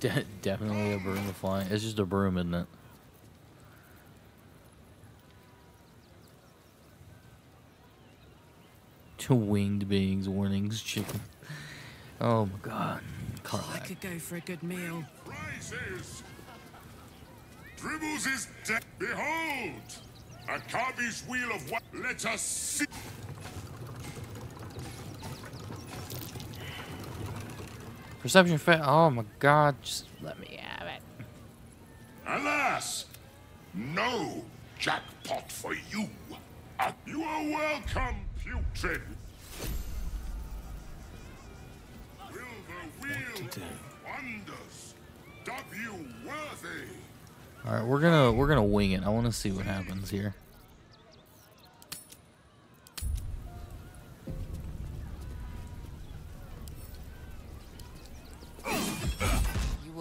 De definitely a broom of flying. It's just a broom, isn't it? To winged beings, warnings, chicken. Oh my god. Call I could go for a good meal. Rises! Dribbles is dead. Behold! A Akabi's wheel of what? Let us see. Perception fa- Oh my god. Just let me have it. Alas! No jackpot for you. Uh, you are welcome, putrid. Will the wheel of wonders dub you worthy? All right, we're gonna we're gonna wing it. I want to see what happens here.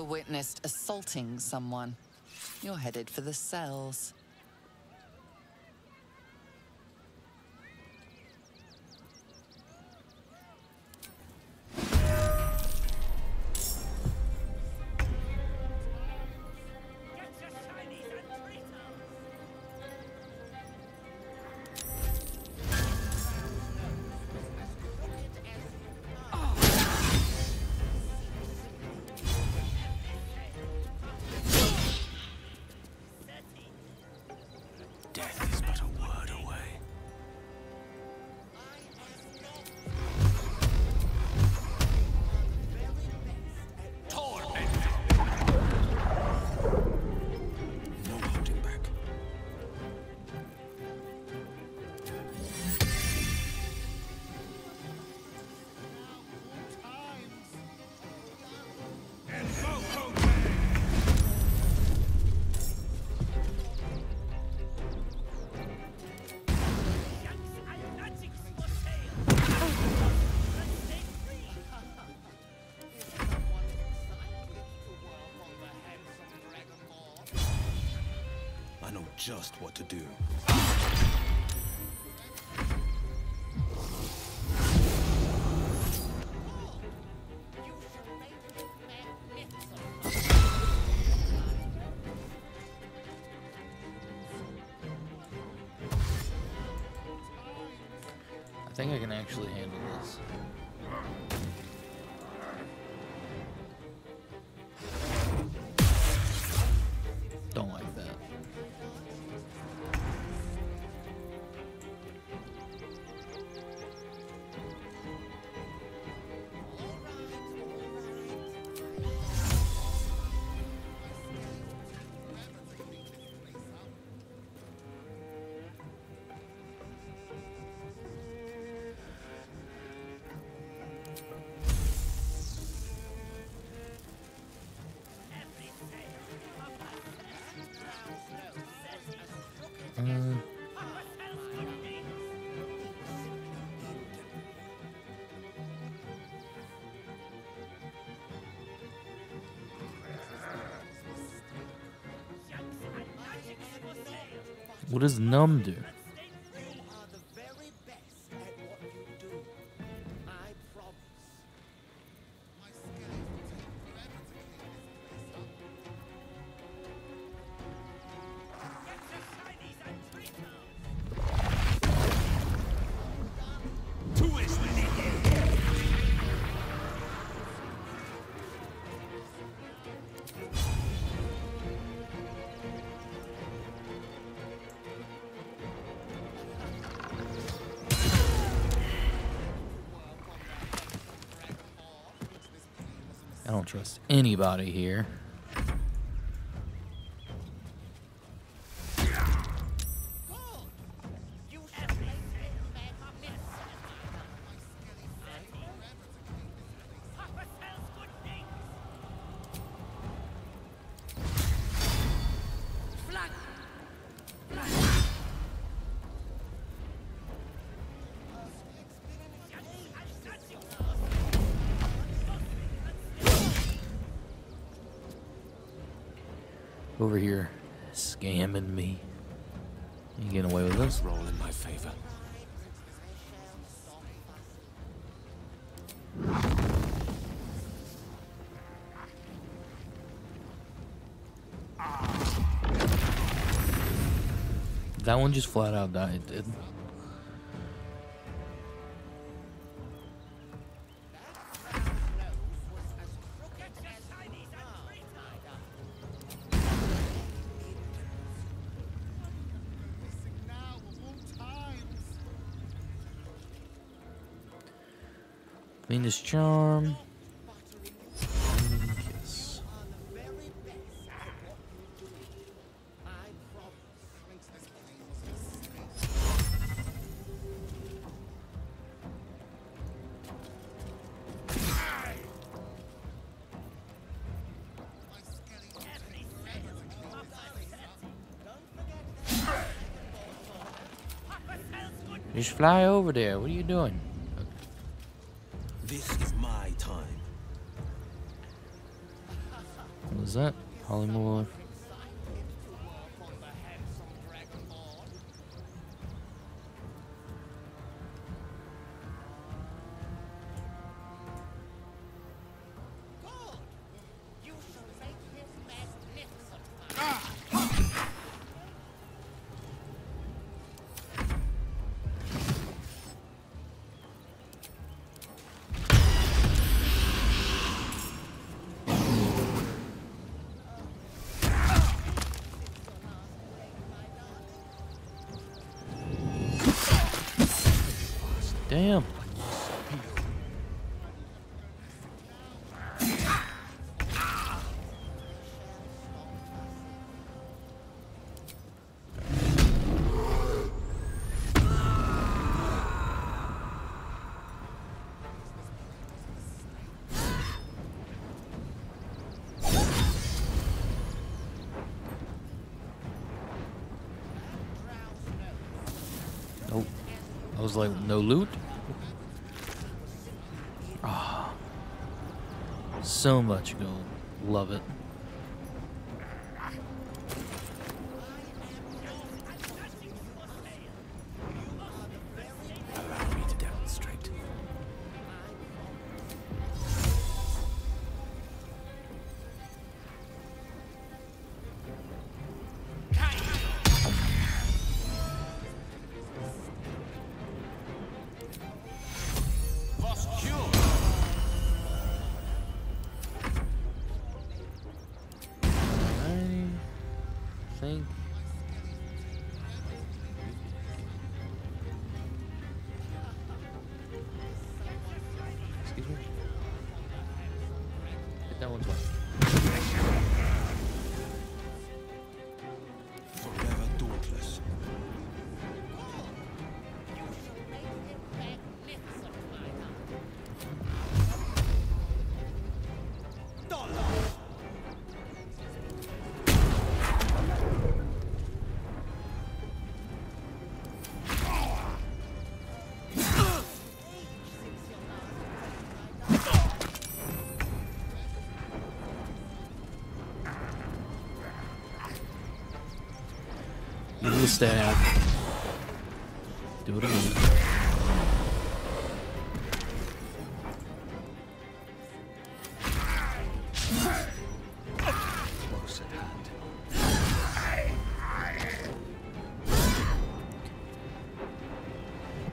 Witnessed assaulting someone. You're headed for the cells. Death is but a just what to do. I think I can actually handle this. What does numb do? Don't trust anybody here. over here scamming me. You getting away with this? Roll in my favor. That one just flat out died, dude. Venus Charm. Just fly over there. What are you doing? Was that? Polymorph. Damn. I was like, no loot? Ah. So much gold. Love it. Excuse me? Give it a stab. Do it again.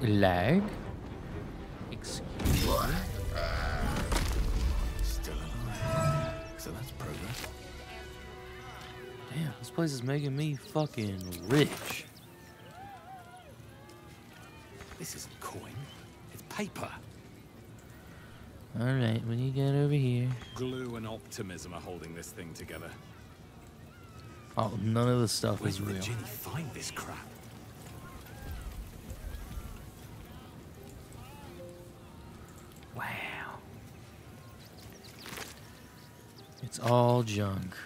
Lag? Place is making me fucking rich. This isn't coin. It's paper. Alright, when you get over here. Glue and optimism are holding this thing together. Oh, none of the stuff Where is did real. Ginny find this crap? Wow. It's all junk.